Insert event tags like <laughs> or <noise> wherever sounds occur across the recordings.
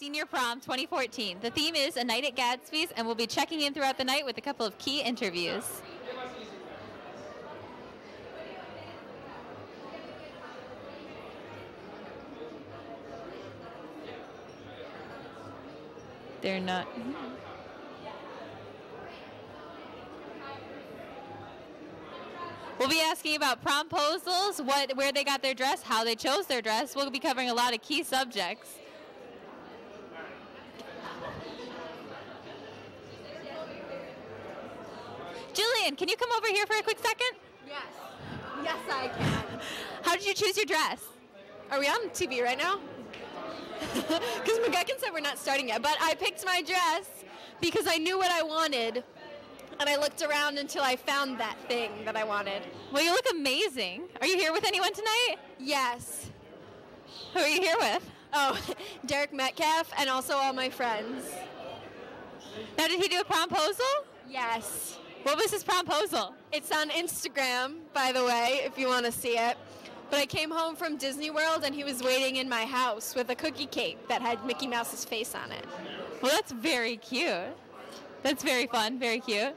Senior Prom 2014. The theme is A Night at Gatsby's, and we'll be checking in throughout the night with a couple of key interviews. They're not. Hmm. We'll be asking about promposals, what, where they got their dress, how they chose their dress. We'll be covering a lot of key subjects. Jillian, can you come over here for a quick second? Yes. Yes, I can. <laughs> How did you choose your dress? Are we on TV right now? <laughs> Because McGuckin said we're not starting yet, but I picked my dress because I knew what I wanted, and I looked around until I found that thing that I wanted. Well, you look amazing. Are you here with anyone tonight? Yes. Who are you here with? Oh, <laughs> Derek Metcalf and also all my friends. Now, did he do a promposal? Yes. What was his promposal? It's on Instagram, by the way, if you want to see it. But I came home from Disney World and he was waiting in my house with a cookie cake that had Mickey Mouse's face on it. Well, that's very cute. That's very fun, very cute.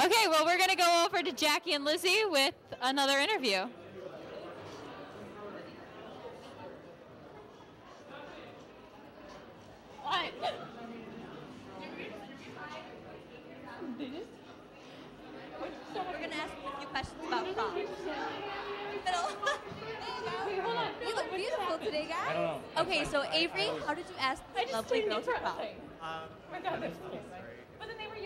Okay, well, we're going to go over to Jackie and Lizzie with another interview. What? We're gonna ask you a few questions about prom. Middle. <laughs> you look beautiful today, guys. I don't know. Okay, so Avery, how did you ask this lovely girl to prom?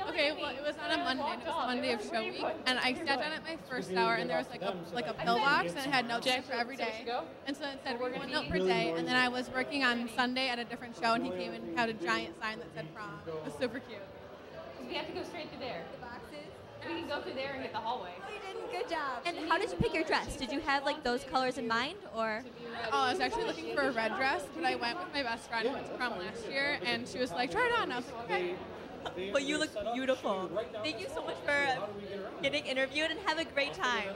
Okay, well, it was on a Monday. and It was the Monday of show week, and I sat down at my first hour, and there was like a like a pillbox, and it had notes for every day. And so it said we're gonna note per day. And then I was working on Sunday at a different show, and he came and had a giant sign that said prom. It was super cute. We have to go straight through there. The boxes. We can go through there and get the hallway. Oh, you did. Good job. And how did you pick your dress? Did you have like those colors in mind, or? Oh, I was actually looking for a red dress, but I went with my best friend who went to prom last year, and she was like, "Try it on." I was like, "Okay." But you look beautiful. Thank you so much for getting interviewed, and have a great time.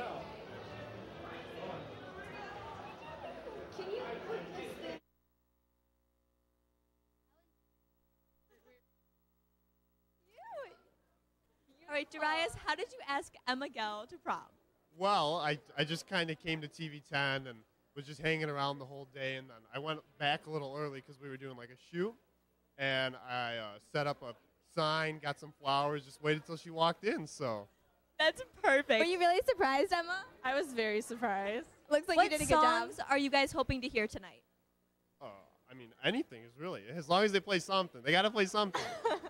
All right, Darius, how did you ask Emma Gell to prom? Well, I, I just kind of came to TV 10 and was just hanging around the whole day. And then I went back a little early because we were doing like a shoot. And I uh, set up a sign, got some flowers, just waited till she walked in. So That's perfect. Were you really surprised, Emma? I was very surprised. Looks like what you did a good job. What songs are you guys hoping to hear tonight? uh, I mean, anything is really, as long as they play something, they got to play something. <laughs>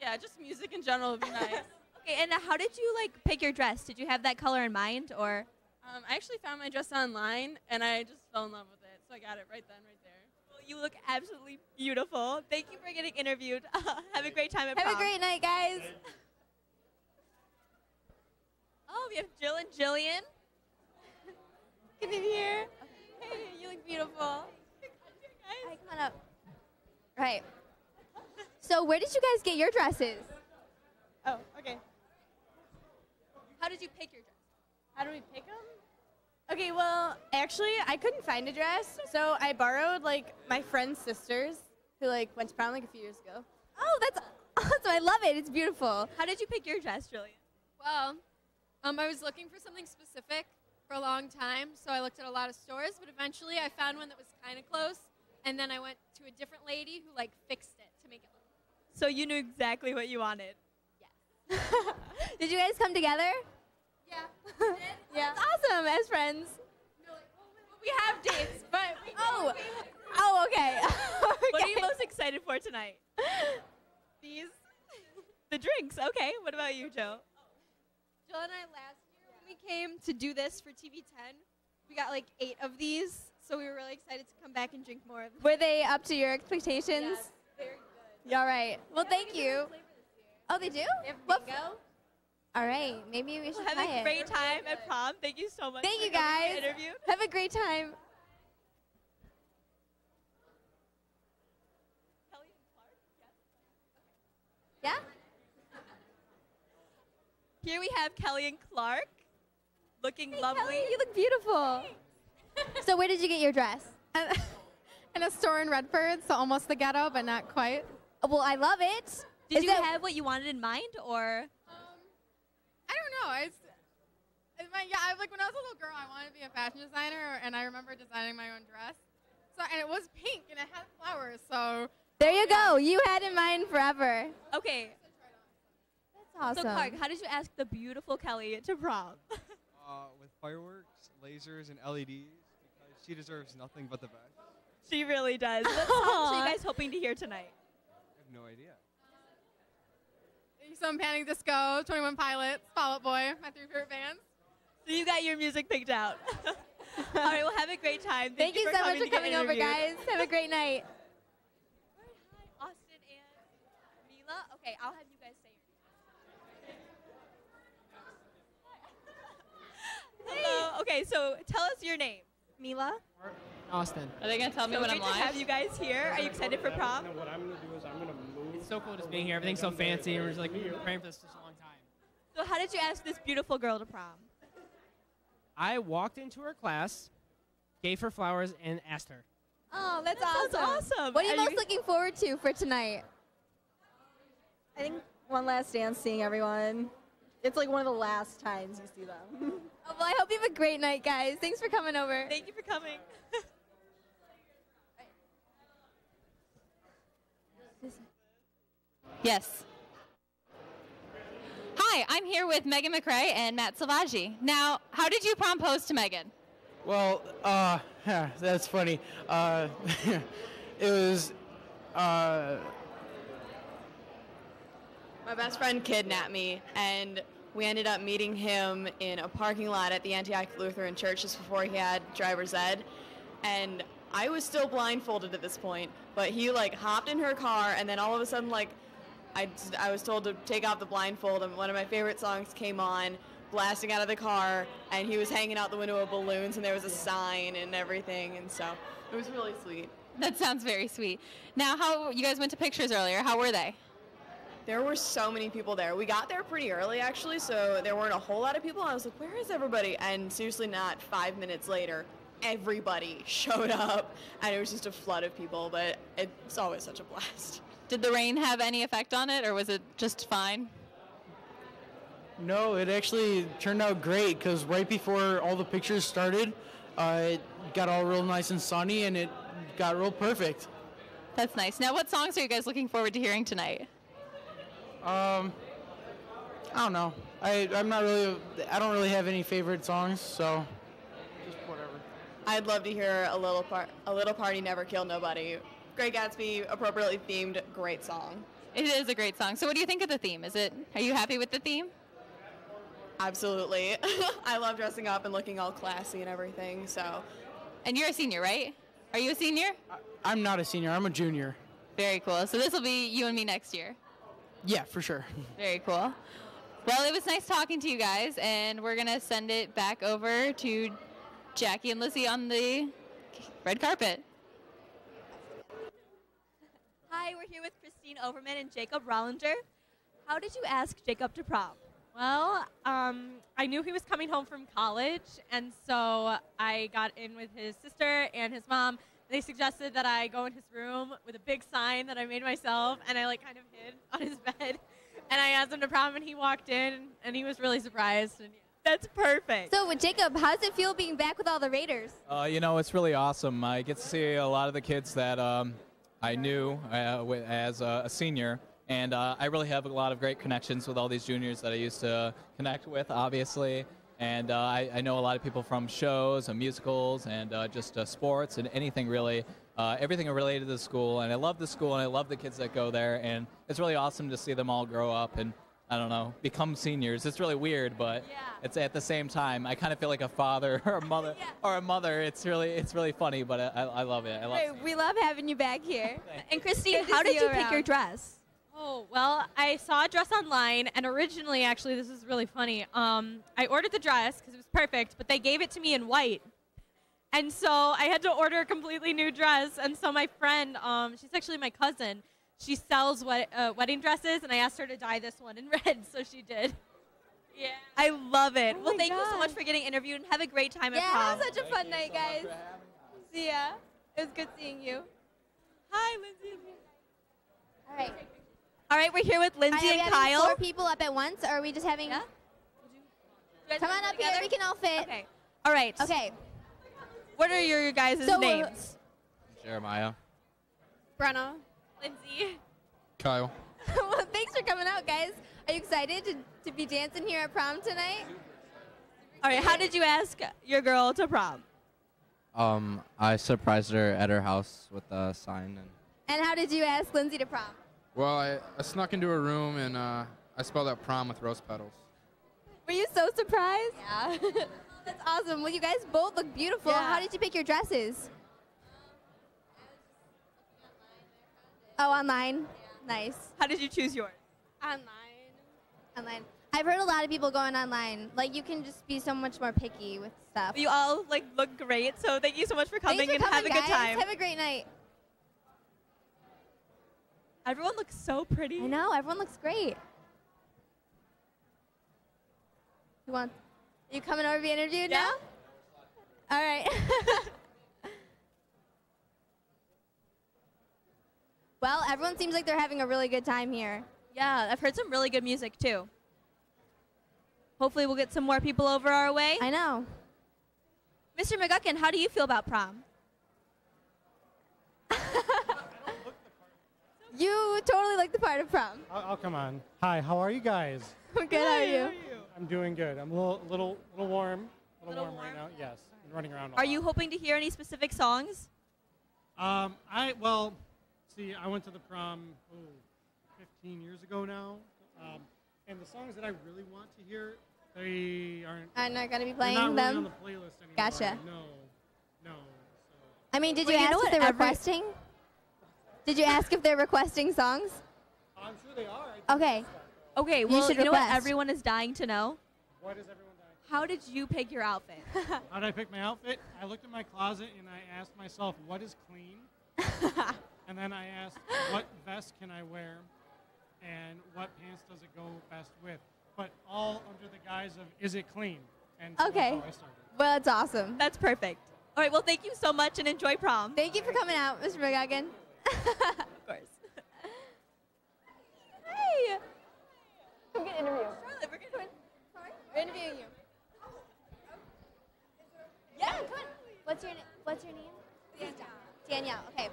Yeah, just music in general would be nice. Okay, and how did you like pick your dress? Did you have that color in mind, or? Um, I actually found my dress online, and I just fell in love with it, so I got it right then, right there. Well, you look absolutely beautiful. Thank you for getting interviewed. <laughs> have a great time at Have a great night, guys. <laughs> Oh, we have Jill and Jillian. Get in here. Hey, you look beautiful. Hi, come on up. Right. So, where did you guys get your dresses? Oh, okay. How did you pick your dress? How do we pick them? Okay, well, actually, I couldn't find a dress, so I borrowed like my friend's sisters, who like went to prom like a few years ago. Oh, that's <laughs> awesome. I love it. It's beautiful. How did you pick your dress, Jillian? Well, um, I was looking for something specific for a long time, so I looked at a lot of stores, but eventually I found one that was kind of close, and then I went to a different lady who like fixed it to make it look. So you knew exactly what you wanted. Yeah. <laughs> did you guys come together? Yeah. <laughs> Yeah. That's awesome as friends. We have dates, <laughs> but we Oh. <laughs> Oh, okay. What are you most excited for tonight? these. The drinks. Okay. What about you, Joe? Oh. Jill and I last year when we came to do this for TV10, we got like eight of these, so we were really excited to come back and drink more of them. Were they up to your expectations? Yes, very good. All right. Well, thank you. Oh, they do? They have What- bingo. All right. Maybe we should Well, have try a it. great time at prom. Thank you so much. Thank for you, guys. the Interview. Have a great time. Yeah? Here we have Kelly and Clark, looking Hey, lovely. Kelly, you look beautiful. so, where did you get your dress? in a store in Redford, so almost the ghetto, but not quite. Well, I love it. Did Is you that- have what you wanted in mind, or I don't know. I, s- I- my- yeah, I, like when I was a little girl, I wanted to be a fashion designer, and I remember designing my own dress. So and it was pink and it had flowers. So There you go. You had in mind forever. okay? That's awesome. So Clark, how did you ask the beautiful Kelly to prom? <laughs> Uh, with fireworks, lasers, and LEDs because she deserves nothing but the best. she really does. What songs are you guys hoping to hear tonight? I have no idea. Some Panic Disco, 21 Pilots, Fall Out Boy, my three favorite bands. So you got your music picked out. <laughs> All right, well, have a great time. Thank, you for so much for coming over, guys. Have a great night. Hi, Austin and Mila. Okay, I'll have you guys say your names. Hello. Okay, so tell us your name. Mila. Austin. Are they gonna tell me so when great I'm to live? have you guys here. Are you excited for prom? What I'm gonna do is I'm gonna move. It's so cool just being here. Everything's so fancy, and we're just like we've been praying for this for such a long time. So how did you ask this beautiful girl to prom? I walked into her class, gave her flowers, and asked her. Oh, that's That sounds awesome. awesome. What are you Are most you- looking forward to for tonight? I think one last dance, seeing everyone. It's like one of the last times you see them. <laughs> Oh, well, I hope you have a great night, guys. Thanks for coming over. Thank you for coming. <laughs> Yes. Hi, I'm here with Megan McRae and Matt Salvaggi. Now, how did you propose to Megan? Well, uh, yeah, <laughs> that's funny. Uh, <laughs> it was, uh, My best friend kidnapped me, and we ended up meeting him in a parking lot at the Antioch Lutheran Church just before he had driver's ed. And I was still blindfolded at this point, but he like hopped in her car, and then all of a sudden, like, I, I was told to take off the blindfold, and one of my favorite songs came on, blasting out of the car, and he was hanging out the window of balloons, and there was a sign and everything, and so it was really sweet. That sounds very sweet. Now, how you guys went to pictures earlier? How were they? There were so many people there. We got there pretty early, actually, so there weren't a whole lot of people. I was like, where is everybody? And seriously, not five minutes later, everybody <laughs> showed up, and it was just a flood of people, but it's always such a blast. Did the rain have any effect on it, or was it just fine? no, it actually turned out great because right before all the pictures started, uh, it got all real nice and sunny and it got real perfect. That's nice. Now, what songs are you guys looking forward to hearing tonight? Um, I don't know. I, I'm not really, I don't really have any favorite songs, so just whatever. I'd love to hear a little part, a little party never killed nobody. Great Gatsby, appropriately themed, great song. It is a great song. So, what do you think of the theme? Is it? Are you happy with the theme? Absolutely. <laughs> I love dressing up and looking all classy and everything. So, and you're a senior, right? Are you a senior? I'm not a senior, I'm a junior. Very cool. So this will be you and me next year. Yeah, for sure. <laughs> Very cool. Well, it was nice talking to you guys, and we're gonna send it back over to Jackie and Lizzie on the red carpet. Hi, we're here with Christine Overman and Jacob Rollinger. How did you ask Jacob to prom? Well, um, I knew he was coming home from college, and so I got in with his sister and his mom. They suggested that I go in his room with a big sign that I made myself, and I like kind of hid <laughs> on his bed. And I asked him to prom, and he walked in, and he was really surprised. And That's perfect. So, with Jacob, how does it feel being back with all the Raiders? Uh, you know, it's really awesome. I get to see a lot of the kids that um, I knew uh, as a, senior, and uh, I really have a lot of great connections with all these juniors that I used to connect with, obviously. And uh, I, I know a lot of people from shows and musicals and uh, just uh, sports and anything really, uh, everything related to the school. And I love the school and I love the kids that go there. And it's really awesome to see them all grow up and I don't know, become seniors. It's really weird, but it's at the same time I kind of feel like a father <laughs> or a mother <laughs> or a mother. It's really it's really funny, but I, I love it. I love. Great, we love having you back here. <laughs> And Christine, how did you pick your dress? Oh, well, I saw a dress online, and originally, actually, this is really funny. Um, I ordered the dress because it was perfect, but they gave it to me in white. And so I had to order a completely new dress. And so my friend, um, she's actually my cousin, she sells wed- uh, wedding dresses, and I asked her to dye this one in <laughs> red, so she did. Yeah. I love it. Oh well, my thank you so much for getting interviewed, and have a great time at Yeah, prom. it was such a fun night, guys. See ya. It was good seeing you. Hi, Lindsay. All right. All right, we're here with Lindsay Are we and Kyle. Four people up at once, or are we just having? Yeah. Come on up here. We can all fit. Okay. All right. Okay. What are your guys' So, uh, names? Jeremiah. Brenna. Lindsay. Kyle. <laughs> well, thanks for coming out, guys. Are you excited to, to be dancing here at prom tonight? All right. How did you ask your girl to prom? Um, I surprised her at her house with a sign, and And how did you ask Lindsay to prom? Well, I, I snuck into her room and uh, I spelled out prom with rose petals. Were you so surprised? Yeah. <laughs> That's awesome. Well, you guys both look beautiful. Yeah. How did you pick your dresses? Oh, online. Nice. How did you choose yours? Online. Online. I've heard a lot of people going online. Like you can just be so much more picky with stuff. You all like look great, so thank you so much for coming for and coming, have a guys. good time. Have a great night. Everyone looks so pretty. I know. Everyone looks great. You want? You coming over to be interviewed now? All right. <laughs> well, everyone seems like they're having a really good time here. Yeah, I've heard some really good music too. Hopefully, we'll get some more people over our way. I know. Mr. McGuckin, how do you feel about prom? <laughs> You totally like the part of prom. Oh, oh, come on. Hi, how are you guys? <laughs> I'm good. How are you? I'm doing good. I'm a little, little, little warm. A little, warm, right now. Yes, I'm running around. a Are lot. you hoping to hear any specific songs? Um, I well, see, I went to the prom oh, 15 years ago now, um, and the songs that I really want to hear, they aren't. I'm not gonna be they're playing not really them. on the playlist anymore. Gotcha. No, no. I mean, did Well, you you know ask if they're Every- requesting? Did you ask if they're requesting songs? I'm sure they are. Okay. Okay, You well, should you know what everyone is dying to know? What is everyone dying? How did you pick your outfit? <laughs> How did I pick my outfit? I looked at my closet and I asked myself, what is clean? <laughs> and then I asked, what vest can I wear? And what pants does it go best with? But all under the guise of, is it clean? And so Okay. that's how I started. Well, that's awesome. That's perfect. All right, well, thank you so much and enjoy prom. Thank you for coming out, Mr. McGuckin. <laughs> Of course. <laughs> Hey. Come get interviewed. Charlotte, we're gonna We're interviewing you. Yeah, come on. What's your What's your name? Danielle. Danielle. Okay.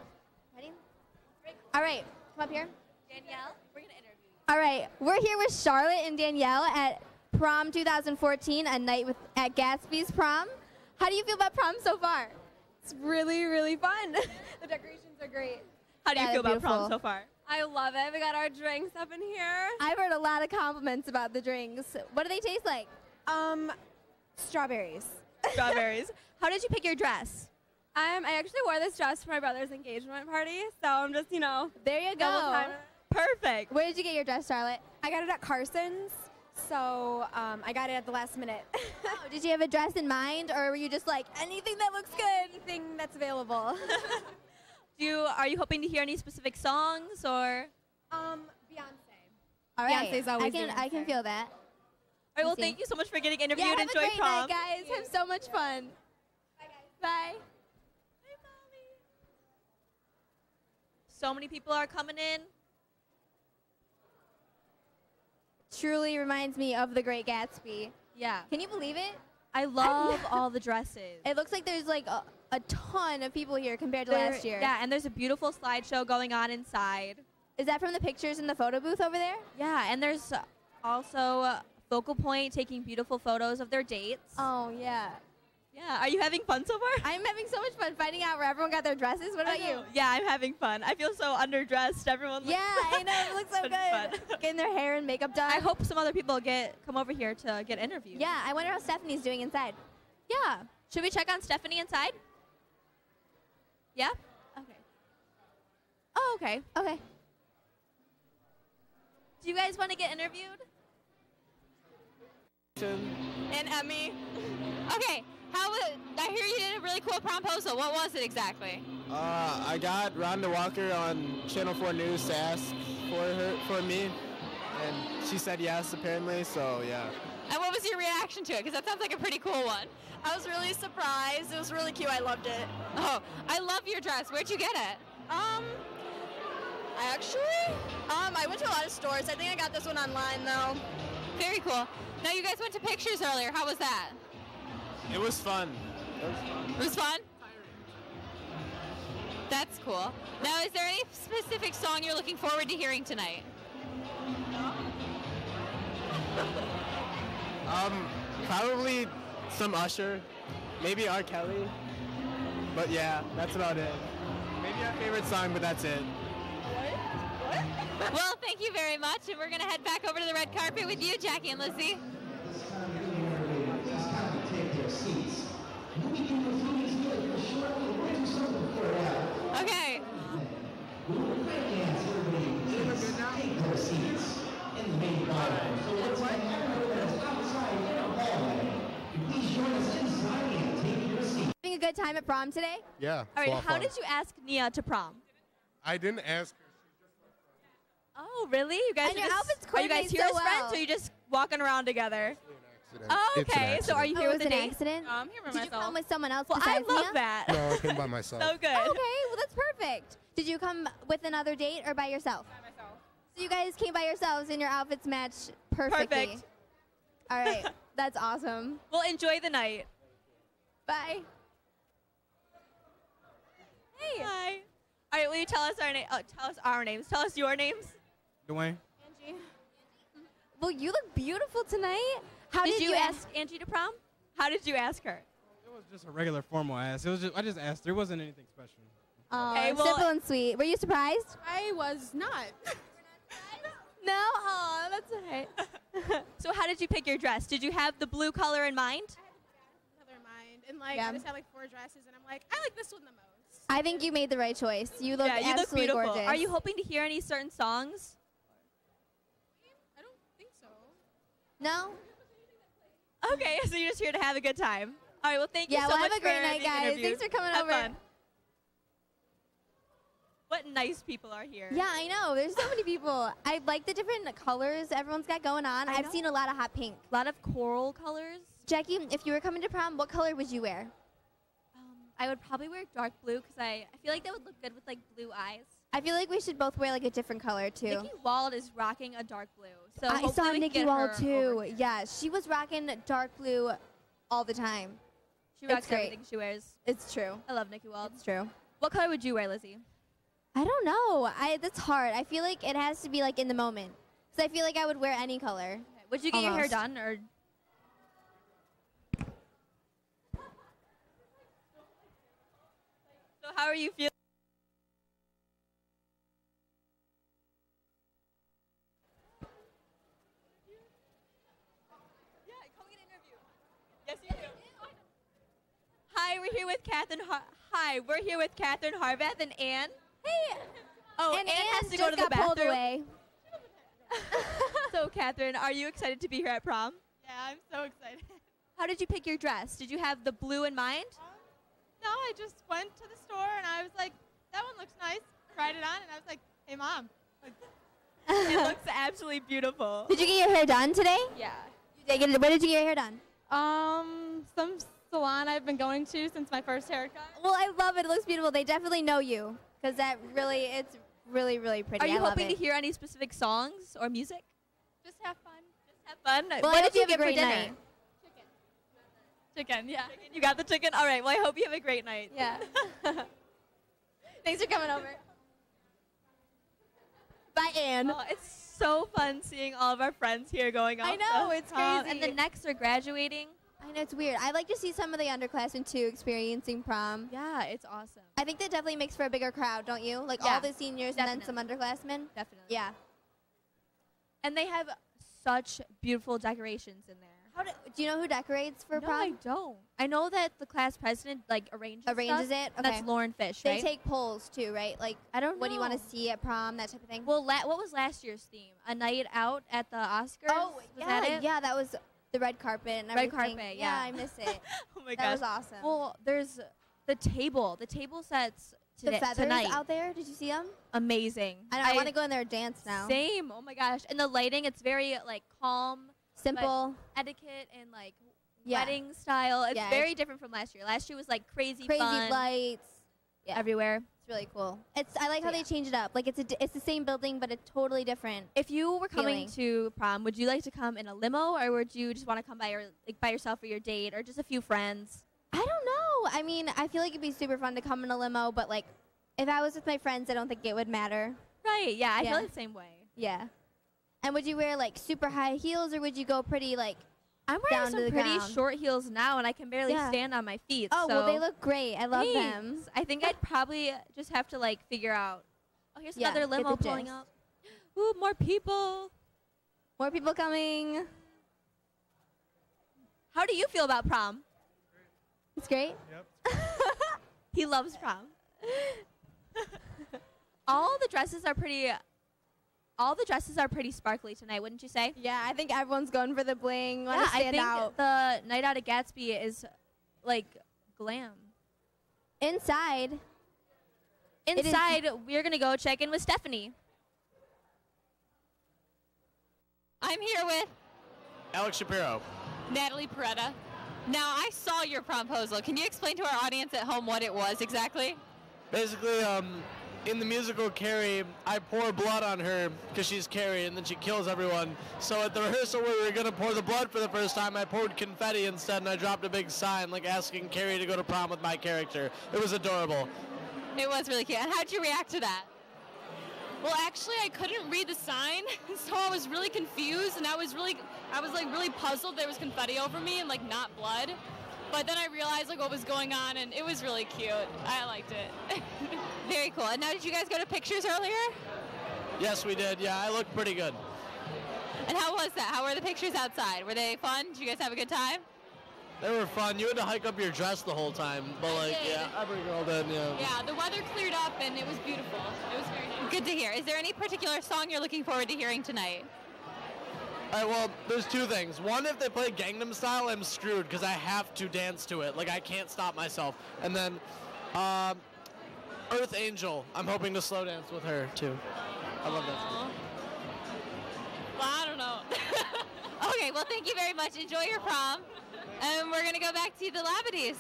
Ready? All right. Come up here. Danielle, we're gonna interview you. All right. We're here with Charlotte and Danielle at Prom 2014, a night with at Gatsby's Prom. How do you feel about prom so far? It's really, really fun. <laughs> the decorations are great. How do you feel they're about prom so far? I love it. We got our drinks up in here. I've heard a lot of compliments about the drinks. What do they taste like? Um, strawberries. <laughs> Strawberries. How did you pick your dress? Um, I actually wore this dress for my brother's engagement party, so I'm just, you know. There you go. time- Perfect. Where did you get your dress, Charlotte? I got it at Carson's, so um, I got it at the last minute. <laughs> Oh, did you have a dress in mind, or were you just like anything that looks good? Anything that's available. <laughs> Do you are you hoping to hear any specific songs or? um, Beyonce. All right. Beyonce's always I can I can feel that. All right, well, thank you so much for getting interviewed. Yeah, have Enjoy a great prom. night, guys. Have so much fun. Bye, guys. Bye. So many people are coming in. Truly reminds me of The Great Gatsby. Yeah. Can you believe it? I <laughs> love all the dresses. It looks like there's like a, a ton of people here compared to There- last year. Yeah, and there's a beautiful slideshow going on inside. Is that from the pictures in the photo booth over there? Yeah, and there's also uh, Focal Point taking beautiful photos of their dates. Oh yeah. Yeah, are you having fun so far? I'm having so much fun finding out where everyone got their dresses. What about you? Yeah, I'm having fun. I feel so underdressed. Everyone. Looks Yeah, I know. It looks so <laughs> good. fun. <laughs> Getting their hair and makeup done. I hope some other people get come over here to get interviewed. Yeah, I wonder how Stephanie's doing inside. Yeah. Should we check on Stephanie inside? Yeah? Okay. Oh, okay. Okay. Do you guys want to get interviewed? And Emmy. Okay, how was, I hear you did a really cool promposal. What was it exactly? Uh, I got Rhonda Walker on Channel 4 News to ask for her for me, and she said yes apparently. So yeah. And what was your reaction to it? Because that sounds like a pretty cool one. I was really surprised. It was really cute. I loved it. Oh, I love your dress. Where'd you get it? Um, I actually, um, I went to a lot of stores. I think I got this one online though. Very cool. Now you guys went to pictures earlier. How was that? It was fun. It was fun. That's cool. Now, is there any specific song you're looking forward to hearing tonight? <laughs> Um, probably some Usher, maybe R. Kelly. But yeah, that's about it. Maybe our favorite song, but that's it. What? <laughs> Well, thank you very much, and we're going to head back over to the red carpet with you, Jackie and Lizzie. Okay. Having a good time at prom today? Yeah. All right, how did you ask Nia to prom? I didn't ask her. Oh, really? You guys And are your just, outfits are you guys coordinate here so as friends, well. or you just walking around together? Oh, It's an okay. So are you Oh, um, here it with was an date? accident? No, I'm here by Did you come with someone else Well, I love Nia? that. No, I came by <laughs> myself. So good. Oh, okay, well that's perfect. Did you come with another date or by yourself? By myself. So you guys came by yourselves and your outfits match perfectly. Perfect. All right, <laughs> that's awesome. Well, enjoy the night. Bye. Hey. Hi. All right, will you tell us our name? Oh, tell us our names. Tell us your names. Dwayne. Angie. Well, you look beautiful tonight. How did, did you you ask Angie to prom? How did you ask her? It was just a regular formal ask. It was just I just asked. There wasn't anything special. Oh, Okay, well- simple and sweet. Were you surprised? I was not. <laughs> No. Oh, that's okay. <laughs> So how did you pick your dress? Did you have the blue color in mind? Another mind. And like Yeah. I just had like four dresses and I'm like, I like this one the most. I think you made the right choice. You look yeah, you look absolutely beautiful. gorgeous. Are you hoping to hear any certain songs? I don't think so. No. <laughs> Okay, so you're just here to have a good time. All right, well, thank Yeah, you so well, much have a great night, guys. Thanks for coming Have over. Fun. What nice people are here. Yeah, I know. There's so many people. I like the different colors everyone's got going on. I I've seen a lot of hot pink. A lot of coral colors. Jackie, if you were coming to prom, what color would you wear? I would probably wear dark blue because I, I feel like that would look good with like blue eyes. I feel like we should both wear like a different color too. Nikki Wald is rocking a dark blue. So I saw Nikki her too. Yeah, she was rocking dark blue all the time. She It's rocks great. everything she wears. It's true. I love Nikki Wald. It's true. What color would you wear, Lizzie? I don't know. I that's hard. I feel like it has to be like in the moment. So I feel like I would wear any color. Would you get your hair done or? How are you feeling? Yeah, Yes, you do. Hi, we're here with Catherine. Har- Hi, we're here with Catherine Harvath and Anne. Hey. Oh, and Anne has to go to the bathroom. <laughs> so, Catherine, are you excited to be here at prom? Yeah, I'm so excited. How did you pick your dress? Did you have the blue in mind? No, I just went to the store and I was like, that one looks nice. Tried it on and I was like, hey mom. Like, it <laughs> looks absolutely beautiful. Did you get your hair done today? yeah. You did get it. Where did you get your hair done? Um, some salon I've been going to since my first haircut. Well, I love it. It looks beautiful. They definitely know you because that really, it's really, really pretty. Are you I love hoping it. to hear any specific songs or music? Just have fun. Just have fun. Well, what I did you you have a get for great dinner? night. Chicken, yeah. You got the chicken? All right. Well, I hope you have a great night. Yeah. <laughs> Thanks for coming over. Bye, Anne. Oh, it's so fun seeing all of our friends here going on. I know, the it's prom, crazy. And the next are graduating. I know it's weird. I like to see some of the underclassmen too experiencing prom. Yeah, it's awesome. I think that definitely makes for a bigger crowd, don't you? Like Yeah, all the seniors and then some underclassmen. Definitely. Yeah. And they have such beautiful decorations in there. How do, do you know who decorates for prom? no, prom? I don't. I know that the class president like arranges Arranges stuff, it? and That's Lauren Fish, They right? take polls too, right? Like I don't what do you want to see at prom, that type of thing. Well, la- what was last year's theme? A night out at the Oscars. Oh, was yeah, that it? yeah, that was the red carpet and Red carpet, Yeah, yeah. I miss it. <laughs> oh my gosh. that gosh, was awesome. Well, there's the table. The table sets the feathers tonight. out there, did you see them? Amazing. I, know, I, want to go in there and dance now. Same. Oh my gosh. And the lighting, it's very like calm, Simple. etiquette and like Yeah. wedding style. It's Yeah, very it's- different from last year. Last year was like crazy, Crazy fun lights. everywhere. It's really cool. It's I like So, how they change it up. Like it's a it's the same building but a totally different. If you were coming feeling. to prom, would you like to come in a limo, or would you just want to come by your like by yourself or your date, or just a few friends? I don't know. I mean, I feel like it'd be super fun to come in a limo, but like if I was with my friends, I don't think it would matter. Right? Yeah, I Yeah. feel the same way. Yeah. And would you wear like super high heels or would you go pretty like I'm wearing down some to the pretty ground? short heels now, and I can barely Yeah. stand on my feet. Oh, well, they look great. I love them. I think I'd probably just have to like figure out. Oh, here's Yeah, another get the limo pulling gist. up. Ooh, more people. More people coming. How do you feel about prom? It's great. Yep. <laughs> He loves prom. <laughs> all the dresses are pretty. All the dresses are pretty sparkly tonight, wouldn't you say? Yeah, I think everyone's going for the bling. Want yeah, to I think out. the night out at Gatsby is like glam. Inside. Inside, we're gonna go check in with Stephanie. I'm here with Alex Shapiro. Natalie Peretta. Now, I saw your proposal. Can you explain to our audience at home what it was exactly? Basically, um, in the musical Carrie, I pour blood on her because she's Carrie, and then she kills everyone. So at the rehearsal where we were gonna pour the blood for the first time, I poured confetti instead, and I dropped a big sign like asking Carrie to go to prom with my character. It was adorable. It was really cute. And how'd you react to that? Well, actually, I couldn't read the sign, <laughs> so I was really confused, and I was really, I was like really puzzled. There was confetti over me and like not blood, but then I realized like what was going on, and it was really cute. I liked it. <laughs> Very cool. And now, did you guys go to pictures earlier? Yes, we did. Yeah, I looked pretty good. And how was that? How were the pictures outside? Were they fun? Did you guys have a good time? They were fun. You had to hike up your dress the whole time, but like, yeah, every girl did. Yeah. Yeah, the weather cleared up, and it was beautiful. It was very nice. Good to hear. Is there any particular song you're looking forward to hearing tonight? All right, well, there's two things. One, if they play Gangnam Style, I'm screwed because I have to dance to it. Like, I can't stop myself. And then, um, Earth Angel, I'm hoping to slow dance with her, too. I love that. Well, I don't know. <laughs> okay, well, thank you very much. Enjoy your prom. And we're going to go back to the Labadies.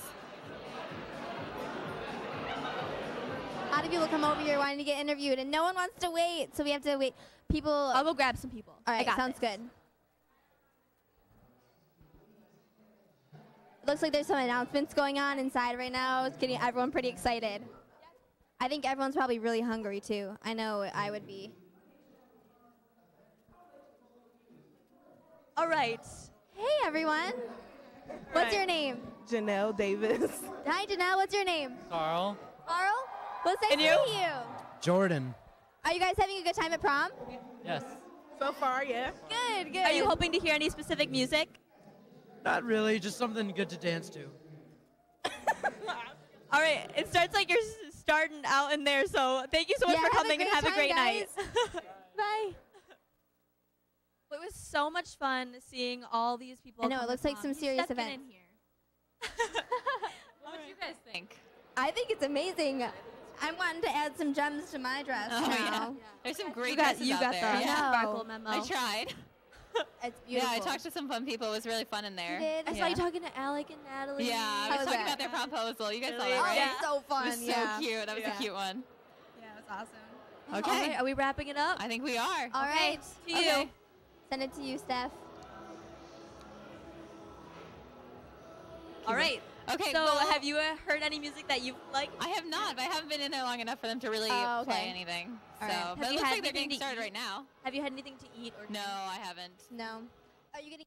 A lot of people come over here wanting to get interviewed, and no one wants to wait, so we have to wait. People. I'll go grab some people. All right, I got sounds this. good. Looks like there's some announcements going on inside right now. It's getting everyone pretty excited. I think everyone's probably really hungry too. I know I would be. All right. Hey everyone. What's your name? Janelle Davis. <laughs> Hi Janelle. What's your name? Carl. Carl. Well, it's nice And to you? meet you. Jordan. Are you guys having a good time at prom? Yes. So far, yeah. Good. Good. Are you hoping to hear any specific music? Not really, just something good to dance to. <laughs> All right. It starts like you're starting out in there, so thank you so much Yeah, for have a coming and great have a time, great night. <laughs> Bye. Well, it was so much fun seeing all these people. I know, it to looks like prom. some serious should event. in here. <laughs> What do you guys think? I think it's amazing. I'm wanting to add some gems to my dress Oh, now. yeah. There's some great You got- dresses you out got there. the yeah. sparkle memo. I tried. It's Yeah. I talked to some fun people. It was really fun in there. did? I saw you talking to Alec and Natalie. Yeah, I was was talking that? about their proposal. You guys saw Really? that, Oh, right? yeah. so fun. It was so cute. That was Yeah. a cute one. Yeah, it was awesome. Okay. All right, are we wrapping it up? I think we are. All Okay, right. to you. Send it to you, Steph. All right. Okay. So, well, have you uh, heard any music that you like? I have not, but I haven't been in there long enough for them to really Oh, play anything. All so, right. but Have it looks like they're getting started eat? right now. Have you had anything to eat or? No, I haven't. No. Are you getting?